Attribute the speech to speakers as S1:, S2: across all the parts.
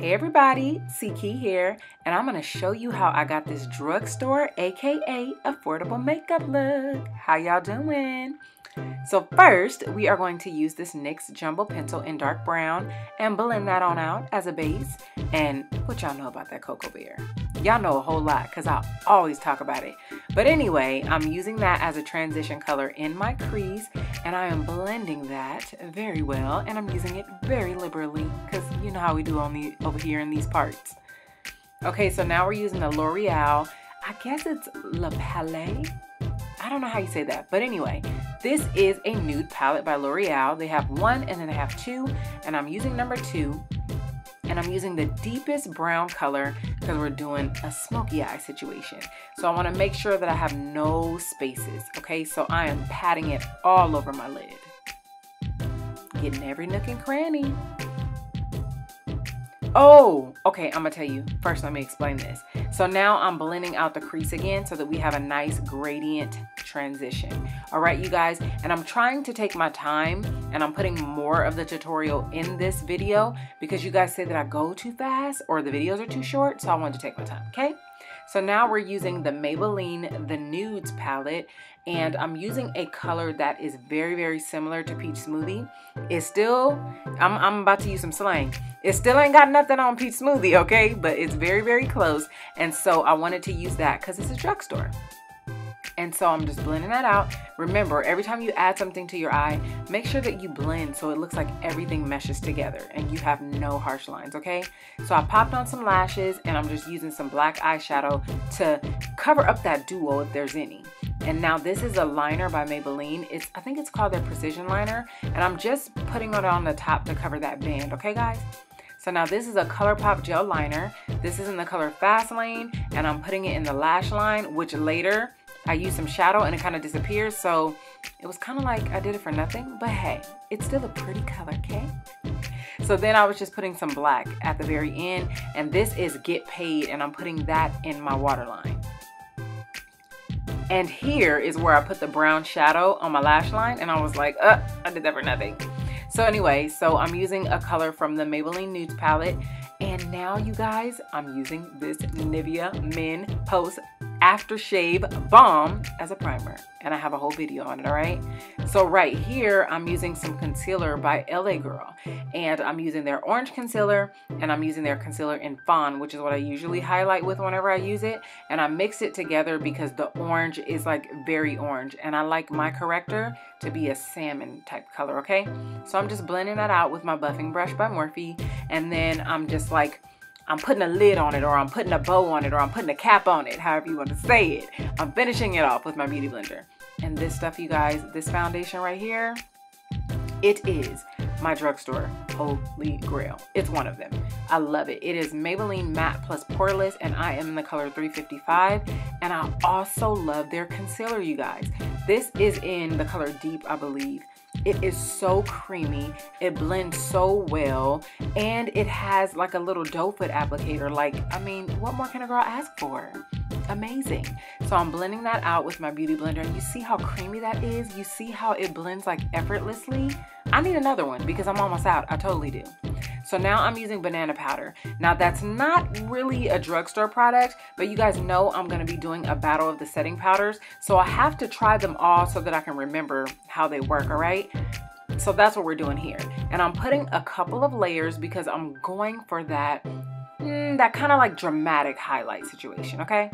S1: Hey everybody, C Key here, and I'm gonna show you how I got this drugstore, aka affordable makeup look. How y'all doing? So first, we are going to use this NYX Jumbo Pencil in dark brown and blend that on out as a base. And what y'all know about that Cocoa Bear? Y'all know a whole lot because I always talk about it. But anyway, I'm using that as a transition color in my crease and I am blending that very well and I'm using it very liberally because you know how we do on the over here in these parts. Okay, so now we're using the L'Oreal, I guess it's La Palais. I don't know how you say that, but anyway, this is a nude palette by L'Oreal. They have one and then they have two, and I'm using number two and I'm using the deepest brown color because we're doing a smoky eye situation. So I wanna make sure that I have no spaces, okay? So I am patting it all over my lid. Getting every nook and cranny. Oh, okay, I'm gonna tell you. First, let me explain this. So now I'm blending out the crease again so that we have a nice gradient transition. All right, you guys, and I'm trying to take my time and I'm putting more of the tutorial in this video because you guys say that I go too fast or the videos are too short, so I wanted to take my time, okay? So now we're using the Maybelline The Nudes palette and I'm using a color that is very, very similar to Peach Smoothie. It's still, I'm, I'm about to use some slang. It still ain't got nothing on Peach Smoothie, okay? But it's very, very close. And so I wanted to use that because it's a drugstore. And so I'm just blending that out. Remember, every time you add something to your eye, make sure that you blend so it looks like everything meshes together and you have no harsh lines, okay? So I popped on some lashes and I'm just using some black eyeshadow to cover up that duo if there's any. And now this is a liner by Maybelline. It's I think it's called their Precision Liner. And I'm just putting it on the top to cover that band, okay guys? So now this is a ColourPop gel liner. This is in the color Fast Lane and I'm putting it in the lash line, which later I used some shadow and it kind of disappears. So it was kind of like I did it for nothing, but hey, it's still a pretty color, okay? So then I was just putting some black at the very end and this is Get Paid and I'm putting that in my waterline. And here is where I put the brown shadow on my lash line and I was like, uh, I did that for nothing. So anyway, so I'm using a color from the Maybelline Nudes palette and now you guys, I'm using this Nivea Men Post aftershave balm as a primer. And I have a whole video on it all right? So right here I'm using some concealer by LA Girl. And I'm using their orange concealer and I'm using their concealer in fawn which is what I usually highlight with whenever I use it. And I mix it together because the orange is like very orange. And I like my corrector to be a salmon type color okay? So I'm just blending that out with my buffing brush by Morphe. And then I'm just like I'm putting a lid on it or I'm putting a bow on it or I'm putting a cap on it, however you want to say it. I'm finishing it off with my Beauty Blender. And this stuff, you guys, this foundation right here, it is my drugstore holy grail. It's one of them. I love it. It is Maybelline Matte Plus Poreless and I am in the color 355 and I also love their concealer, you guys. This is in the color Deep, I believe. It is so creamy. It blends so well. And it has like a little doe foot applicator. Like, I mean, what more can a girl ask for? Amazing. So I'm blending that out with my Beauty Blender. And you see how creamy that is? You see how it blends like effortlessly? I need another one because I'm almost out. I totally do. So now I'm using banana powder. Now that's not really a drugstore product, but you guys know I'm gonna be doing a battle of the setting powders. So I have to try them all so that I can remember how they work, all right? So that's what we're doing here. And I'm putting a couple of layers because I'm going for that, mm, that kind of like dramatic highlight situation, okay?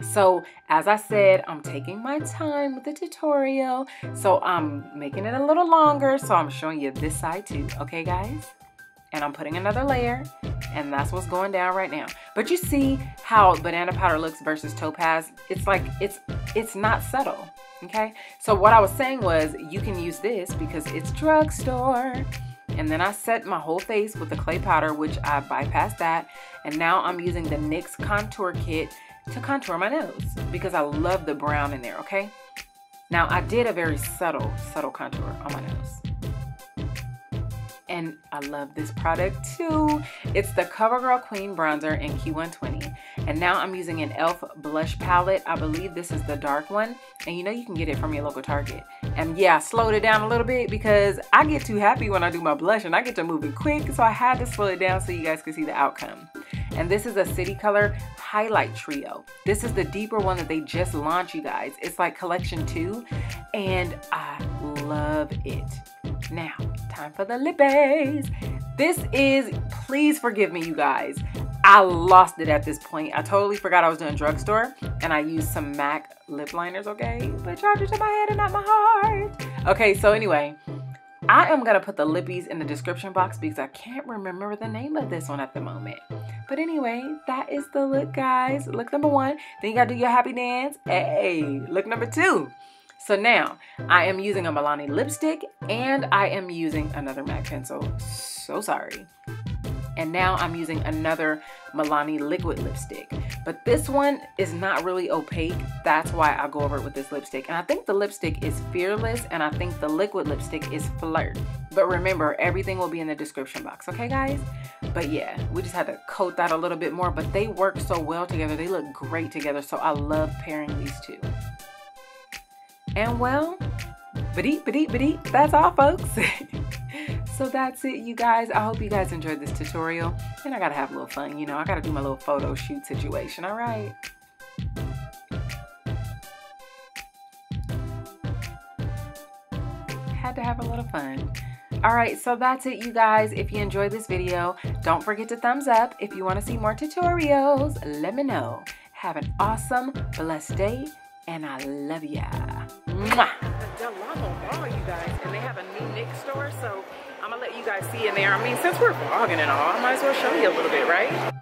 S1: So as I said, I'm taking my time with the tutorial. So I'm making it a little longer. So I'm showing you this side too. Okay, guys? And I'm putting another layer and that's what's going down right now. But you see how banana powder looks versus topaz? It's like, it's, it's not subtle. Okay. So what I was saying was you can use this because it's drugstore. And then I set my whole face with the clay powder, which I bypassed that. And now I'm using the NYX contour kit to contour my nose because I love the brown in there, okay? Now, I did a very subtle, subtle contour on my nose. And I love this product too. It's the CoverGirl Queen Bronzer in Q120. And now I'm using an e.l.f. blush palette. I believe this is the dark one. And you know you can get it from your local Target. And yeah, I slowed it down a little bit because I get too happy when I do my blush and I get to move it quick. So I had to slow it down so you guys could see the outcome. And this is a City Color Highlight Trio. This is the deeper one that they just launched, you guys. It's like collection two, and I love it. Now, time for the lippies. This is, please forgive me, you guys. I lost it at this point. I totally forgot I was doing drugstore and I used some MAC lip liners, okay? But charge it to my head and not my heart. Okay, so anyway, I am gonna put the lippies in the description box because I can't remember the name of this one at the moment. But anyway, that is the look, guys. Look number one. Then you gotta do your happy dance. Hey, look number two. So now I am using a Milani lipstick and I am using another MAC pencil. So sorry. And now I'm using another Milani liquid lipstick. But this one is not really opaque. That's why I go over it with this lipstick. And I think the lipstick is Fearless and I think the liquid lipstick is Flirt. But remember, everything will be in the description box, okay guys? But yeah, we just had to coat that a little bit more, but they work so well together. They look great together, so I love pairing these two. And well, ba-dee, ba-dee, ba-dee, that's all folks. so that's it you guys. I hope you guys enjoyed this tutorial. And i gotta have a little fun you know. I gotta do my little photo shoot situation all right? Had to have a little fun. All right so that's it you guys. If you enjoyed this video don't forget to thumbs up. If you want to see more tutorials let me know. Have an awesome blessed day and i love ya Mwah. Del Lago Mall, you guys, and they have a new NYX store, so I'm gonna let you guys see in there. I mean, since we're vlogging and all, I might as well show you a little bit, right?